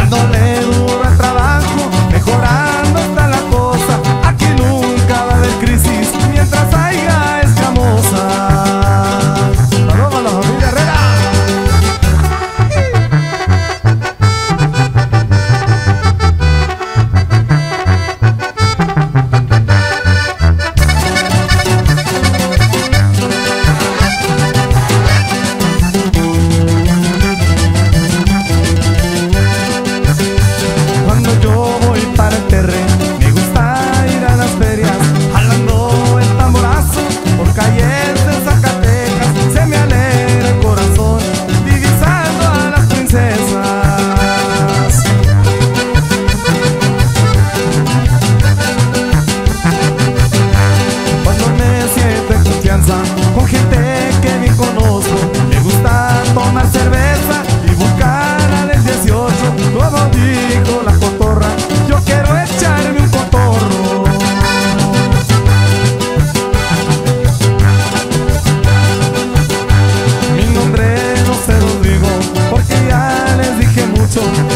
Cuando le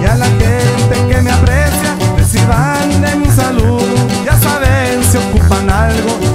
y a la gente que me aprecia reciban de mi saludo. Ya saben, se ocupan algo